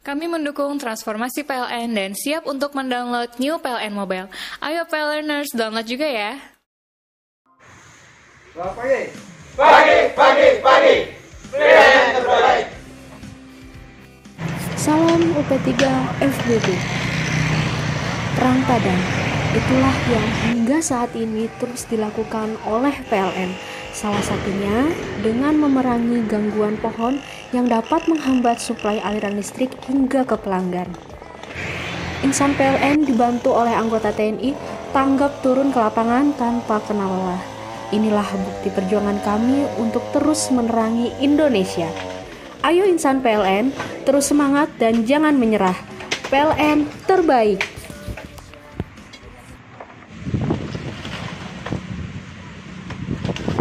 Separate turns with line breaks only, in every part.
Kami mendukung transformasi PLN dan siap untuk mendownload new PLN Mobile. Ayo PLNers, download juga ya.
Selamat pagi.
Pagi, pagi, pagi. PLN terbaik.
Salam UP3 FBB. Perang Padang, itulah yang hingga saat ini terus dilakukan oleh PLN. Salah satunya dengan memerangi gangguan pohon yang dapat menghambat suplai aliran listrik hingga ke pelanggan. Insan PLN dibantu oleh anggota TNI tanggap turun ke lapangan tanpa kenal lelah. Inilah bukti perjuangan kami untuk terus menerangi Indonesia. Ayo insan PLN, terus semangat dan jangan menyerah. PLN terbaik.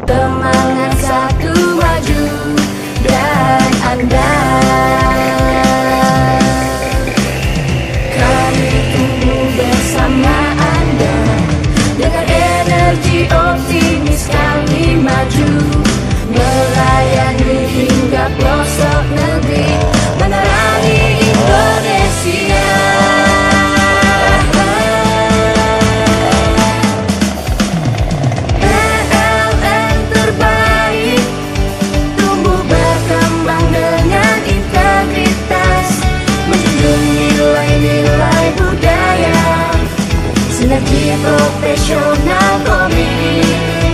Semangat satu profesional conmigo.